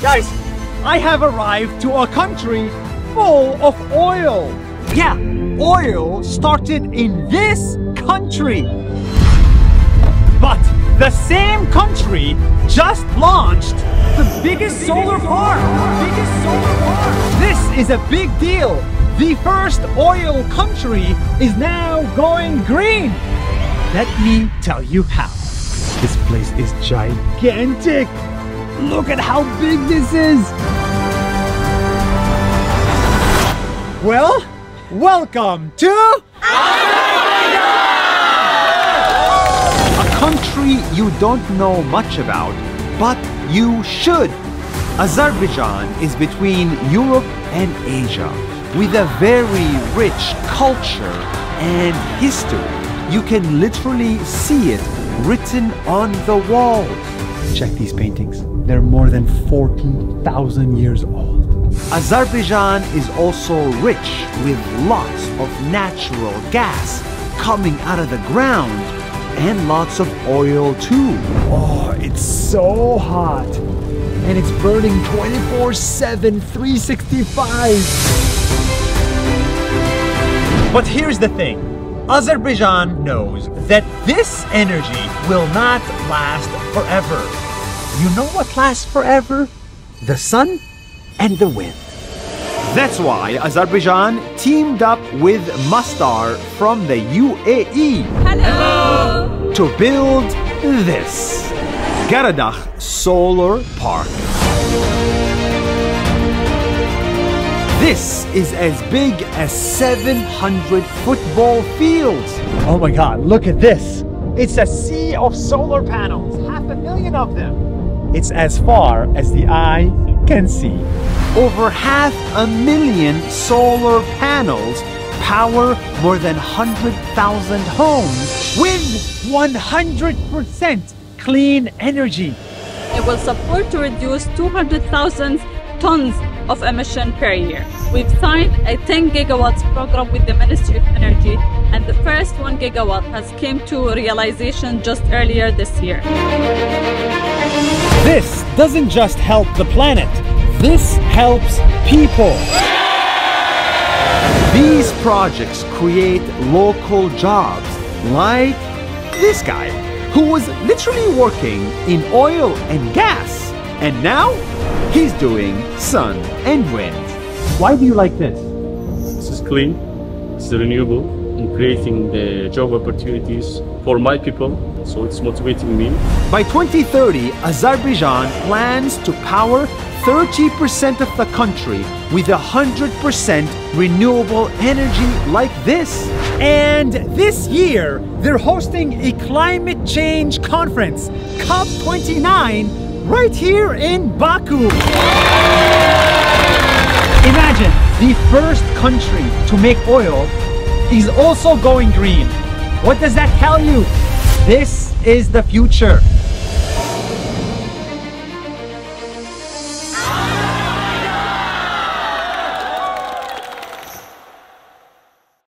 Guys, I have arrived to a country full of oil. Yeah, oil started in this country. But the same country just launched the biggest solar farm. Biggest solar farm. This is a big deal. The first oil country is now going green. Let me tell you how. This place is gigantic. Look at how big this is. Well, welcome to Azerbaijan! a country you don't know much about, but you should. Azerbaijan is between Europe and Asia with a very rich culture and history. You can literally see it written on the walls. Check these paintings. They're more than 14,000 years old. Azerbaijan is also rich with lots of natural gas coming out of the ground and lots of oil too. Oh, it's so hot. And it's burning 24 7, 365. But here's the thing Azerbaijan knows that this energy will not last forever. You know what lasts forever? The sun and the wind. That's why Azerbaijan teamed up with Masdar from the UAE Hello! to build this Garadagh Solar Park. This is as big as 700 football fields. Oh my god, look at this. It's a sea of solar panels, half a million of them. It's as far as the eye can see. Over half a million solar panels power more than 100,000 homes with 100% clean energy. It will support to reduce 200,000 tons of emission per year. We've signed a 10 gigawatts program with the Ministry of Energy and the first 1 gigawatt has came to realization just earlier this year. This doesn't just help the planet, this helps people. These projects create local jobs like this guy who was literally working in oil and gas and now he's doing sun and wind. Why do you like this? This is clean, it's renewable, and creating the job opportunities for my people. So it's motivating me. By 2030, Azerbaijan plans to power 30% of the country with 100% renewable energy like this. And this year, they're hosting a climate change conference, COP29, right here in Baku. Imagine the first country to make oil is also going green. What does that tell you? This is the future.